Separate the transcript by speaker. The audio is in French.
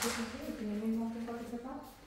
Speaker 1: Così, e quindi non monte qua che fa?